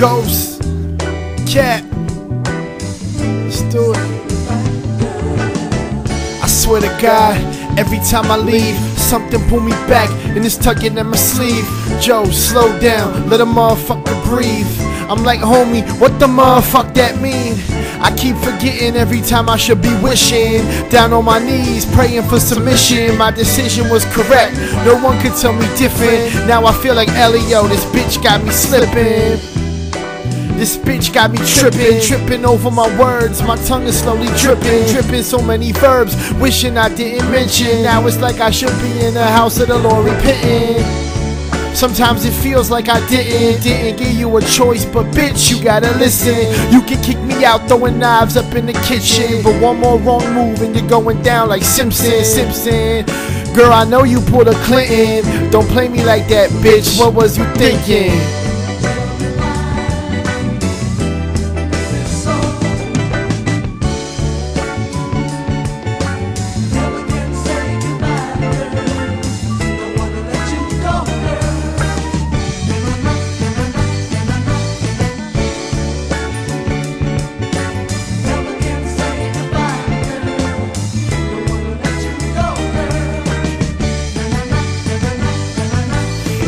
Ghost, Cat. Let's do it. I swear to God, every time I leave, something pull me back and it's tugging at my sleeve. Joe, slow down, let a motherfucker breathe. I'm like, homie, what the motherfuck that mean? I keep forgetting every time I should be wishing. Down on my knees, praying for submission. My decision was correct, no one could tell me different. Now I feel like Leo, this bitch got me slipping. This bitch got me tripping, tripping over my words. My tongue is slowly dripping, dripping so many verbs. Wishing I didn't mention. Now it's like I should be in the house of the Lord repenting. Sometimes it feels like I didn't, didn't give you a choice, but bitch, you gotta listen. You can kick me out throwing knives up in the kitchen, but one more wrong move and you're going down like Simpson, Simpson. Girl, I know you pulled a Clinton. Don't play me like that, bitch. What was you thinking?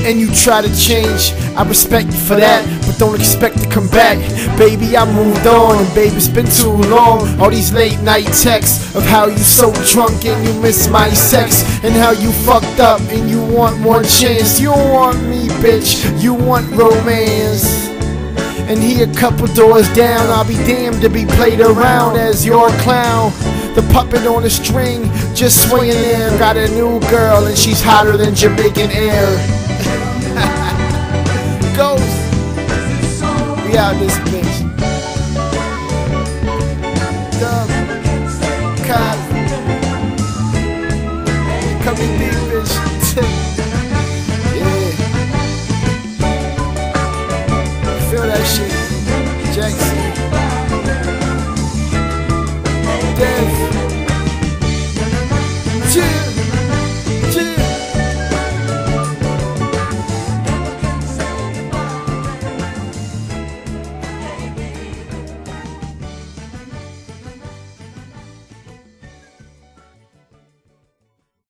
And you try to change. I respect you for that, but don't expect to come back. Baby, I moved on, and baby, it's been too long. All these late night texts of how you so drunk and you miss my sex, and how you fucked up and you want one chance. You don't want me, bitch, you want romance. And he a couple doors down, I'll be damned to be played around as your clown. The puppet on the string, just swinging there. Got a new girl and she's hotter than Jamaican air. Ghost, we out this bitch.